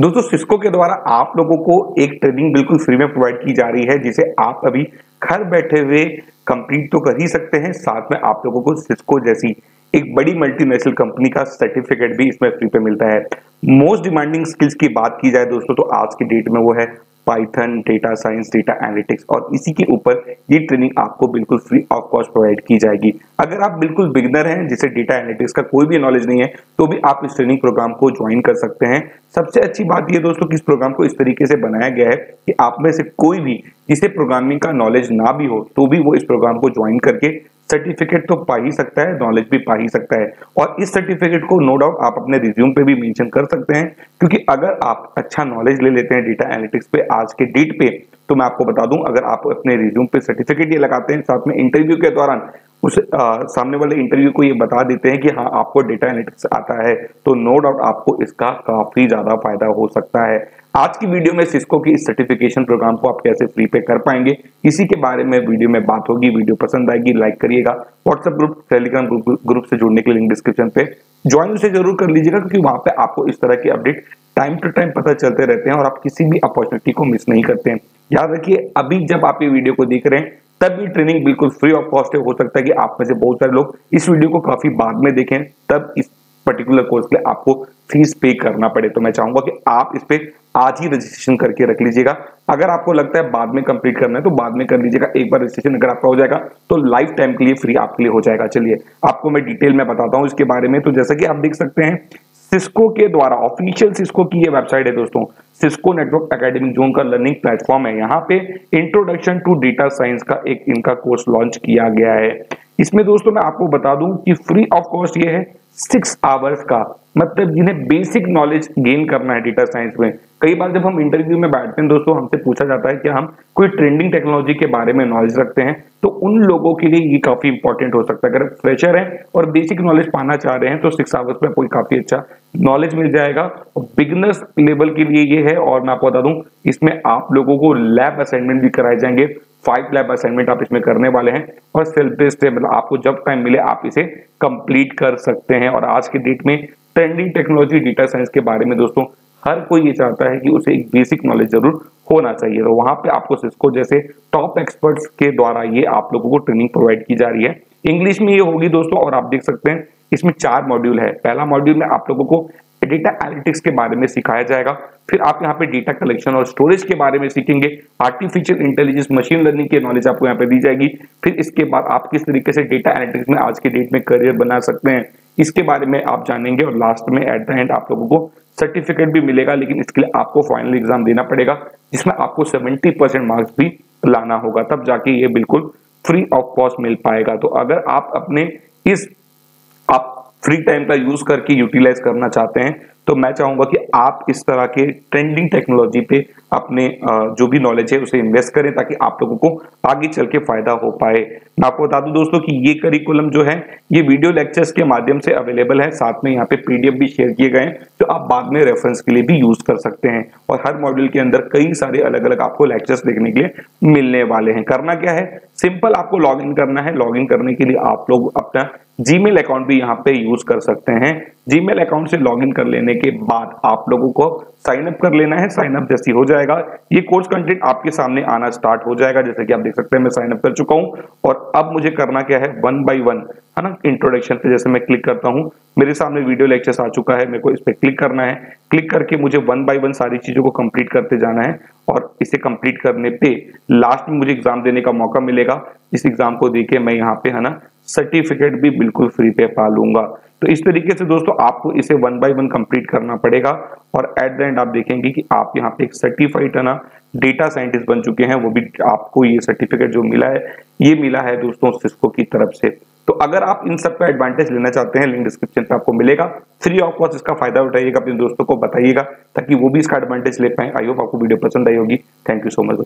दोस्तों, सिस्को के द्वारा आप लोगों को एक ट्रेनिंग बिल्कुल फ्री में प्रोवाइड की जा रही है, जिसे आप अभी घर बैठे हुए कंप्लीट तो कर ही सकते हैं। साथ में आप लोगों को सिस्को जैसी एक बड़ी मल्टीनेशनल कंपनी का सर्टिफिकेट भी इसमें फ्री पे मिलता है। मोस्ट डिमांडिंग स्किल्स की बात की जाए दोस्तों तो आज की डेट में वो है Python data science data analytics और इसी के ऊपर ये ट्रेनिंग आपको बिल्कुल फ्री ऑफ़ कॉस्ट प्रोवाइड की जाएगी। अगर आप बिल्कुल बिगनर हैं, जिसे डेटा एनालिटिक्स का कोई भी नॉलेज नहीं है तो भी आप इस ट्रेनिंग प्रोग्राम को ज्वाइन कर सकते हैं। सबसे अच्छी बात यह दोस्तों कि इस प्रोग्राम को इस तरीके से बनाया गया है कि आप में से कोई भी, जिसे प्रोग्रामिंग का नॉलेज ना भी हो तो भी वो इस प्रोग्राम को ज्वाइन करके सर्टिफिकेट तो पा ही सकता है नॉलेज भी पा ही सकता है। और इस सर्टिफिकेट को नो डाउट आप अपने रिज्यूम पे भी मेंशन कर सकते हैं, क्योंकि अगर आप अच्छा नॉलेज ले लेते हैं डेटा एनालिटिक्स पे आज के डेट पे तो मैं आपको बता दूँ, अगर आप अपने रिज्यूम पे सर्टिफिकेट ये लगाते हैं, साथ में इंटरव्यू के दौरान उस आ, सामने वाले इंटरव्यू को ये बता देते हैं कि हाँ आपको डेटा एनालिटिक्स आता है तो नो डाउट आपको इसका काफ़ी ज़्यादा फ़ायदा हो सकता है। आज की वीडियो में सिस्को की इस सर्टिफिकेशन प्रोग्राम को आप कैसे फ्री पे कर पाएँगे इसी के बारे में वीडियो में बात होगी। वीडियो पसंद आएगी लाइक करिएगा। व्हाट्सएप ग्रुप टेलीग्राम ग्रुप से जुड़ने के लिंक डिस्क्रिप्शन पे। ज्वाइन उसे ज़रूर कर लीजिएगा क्योंकि वहाँ पे आपको इस तरह की अपडेट टाइम टू टाइम पता चलते रहते हैं और आप किसी भी अपॉर्चुनिटी को मिस नहीं करते हैं। याद रखिए अभी जब आप ये वीडियो को देख रहे हैं तब भी ट्रेनिंग बिल्कुल फ्री ऑफ़ कॉस्ट है। हो सकता है कि आप में से बहुत सारे लोग इस वीडियो को काफ़ी बाद में देखें, तब इस पर्टिकुलर कोर्स के लिए आपको फ़ीस पे करना पड़े। तो मैं चाहूँगा कि आप इस पे आज ही रजिस्ट्रेशन करके रख लीजिएगा। अगर आपको लगता है बाद में कंप्लीट करना है तो बाद में कर लीजिएगा। एक बार रजिस्ट्रेशन अगर आपका हो जाएगा तो लाइफ टाइम के लिए फ्री आपके लिए हो जाएगा। चलिए, आपको मैं डिटेल में बताता हूँ इसके बारे में। तो जैसा कि आप देख सकते हैं सिस्को के द्वारा ऑफिशियल सिस्को की ये वेबसाइट है दोस्तों। सिस्को नेटवर्क एकेडमिक जोन का लर्निंग प्लेटफॉर्म है, यहाँ पे इंट्रोडक्शन टू डेटा साइंस का एक इनका कोर्स लॉन्च किया गया है। इसमें दोस्तों मैं आपको बता दूँ कि फ्री ऑफ़ कॉस्ट ये है सिक्स आवर्स का। मतलब जिन्हें बेसिक नॉलेज गेन करना है डेटा साइंस में। कई बार जब हम इंटरव्यू में बैठते हैं, दोस्तों, हमसे पूछा जाता है कि हम कोई ट्रेंडिंग टेक्नोलॉजी के बारे में नॉलेज रखते हैं तो उन लोगों के लिए ये काफ़ी इंपॉर्टेंट हो सकता है। अगर फ्रेशर है और बेसिक नॉलेज पाना चाह रहे हैं तो सिक्स आवर्स में कोई काफ़ी अच्छा नॉलेज मिल जाएगा। और बिगनर्स लेवल के लिए ये है, और मैं आपको बता दूँ, इसमें आप लोगों को लैब असाइनमेंट भी कराए जाएँगे। फाइव लैब असाइनमेंट आप इसमें करने वाले हैं, और सेल्फ मतलब आपको जब टाइम मिले, आप इसे कंप्लीट कर सकते हैं। और आज के डेट में ट्रेंडिंग टेक्नोलॉजी डेटा साइंस के बारे में दोस्तों, हर कोई ये चाहता है कि उसे एक बेसिक नॉलेज ज़रूर होना चाहिए। तो वहाँ पे आपको सिस्को जैसे टॉप एक्सपर्ट्स के द्वारा ये आप लोगों को ट्रेनिंग प्रोवाइड की जा रही है। इंग्लिश में ये होगी दोस्तों और आप देख सकते हैं, इसमें चार मॉड्यूल है। पहला मॉड्यूल में आप लोगों को डेटा एनालिटिक्स के बारे में सिखाया जाएगा। फिर आप यहाँ पे डेटा कलेक्शन और स्टोरेज के बारे में सीखेंगे। आर्टिफिशियल इंटेलिजेंस मशीन लर्निंग की नॉलेज आपको यहाँ पे दी जाएगी। फिर इसके बाद आप किस तरीके से डेटा एनालिटिक्स में आज के डेट में करियर बना सकते हैं, इसके बारे में आप जानेंगे और लास्ट में एट द एंड आप लोगों को सर्टिफिकेट भी मिलेगा, लेकिन इसके लिए आपको फाइनल एग्ज़ाम देना पड़ेगा, जिसमें आपको सेवेंटी मार्क्स भी लाना होगा, तब जाके ये बिल्कुल फ्री ऑफ़ कॉस्ट मिल पाएगा। तो अगर आप अपने इस फ्री टाइम का यूज़ करके यूटिलाइज करना चाहते हैं तो मैं चाहूँगा कि आप इस तरह के ट्रेंडिंग टेक्नोलॉजी पे अपने जो भी नॉलेज है, उसे इन्वेस्ट करें ताकि आप लोगों को आगे चल के फ़ायदा हो पाए। मैं आपको बता दूँ दोस्तों कि ये करिकुलम जो है, ये वीडियो लेक्चर्स के माध्यम से अवेलेबल है। साथ में यहाँ पे पीडीएफ भी शेयर किए गए जो आप बाद में रेफरेंस के लिए भी यूज़ कर सकते हैं। और हर मॉड्यूल के अंदर कई सारे अलग अलग आपको लेक्चर्स देखने के लिए मिलने वाले हैं। करना क्या है? सिंपल आपको लॉग इन करना है। लॉग इन करने के लिए आप लोग अपना जीमेल अकाउंट भी यहाँ पे यूज़ कर सकते हैं। जीमेल अकाउंट से लॉगिन कर लेने के बाद आप लोगों को साइन अप कर लेना है साइन अप जैसी हो जाएगा। ये कोर्स कंटेंट आपके सामने आना स्टार्ट हो जाएगा, जैसे कि आप देख सकते हैं, मैं साइन अप कर चुका हूँ। और अब मुझे करना क्या है? वन बाई वन है ना इंट्रोडक्शन पे, जैसे मैं क्लिक करता हूँ, मेरे सामने वीडियो लेक्चर्स आ चुका है, मेरे को इस पर क्लिक करना है। क्लिक करके मुझे वन बाय वन सारी चीज़ों को कंप्लीट करते जाना है और इसे कंप्लीट करने पे लास्ट में मुझे एग्ज़ाम देने का मौका मिलेगा। इस एग्ज़ाम को देके मैं यहाँ पे, है ना सर्टिफिकेट भी बिल्कुल फ्री पे पा लूँगा। तो इस तरीके से दोस्तों आपको इसे वन बाय वन कंप्लीट करना पड़ेगा और एट द एंड आप देखेंगे कि आप यहाँ पे एक सर्टिफाइड है ना डेटा साइंटिस्ट बन चुके हैं। वो भी आपको ये सर्टिफिकेट जो मिला है, ये मिला है दोस्तों सिस्को की तरफ़ से। तो अगर आप इन सब का एडवांटेज लेना चाहते हैं लिंक डिस्क्रिप्शन पे आपको मिलेगा। फ्री ऑफ़ कॉस्ट इसका फ़ायदा उठाइएगा, अपने दोस्तों को बताइएगा, ताकि वो भी इसका एडवांटेज ले पाए। आई होप आपको वीडियो पसंद आई होगी। Thank you so much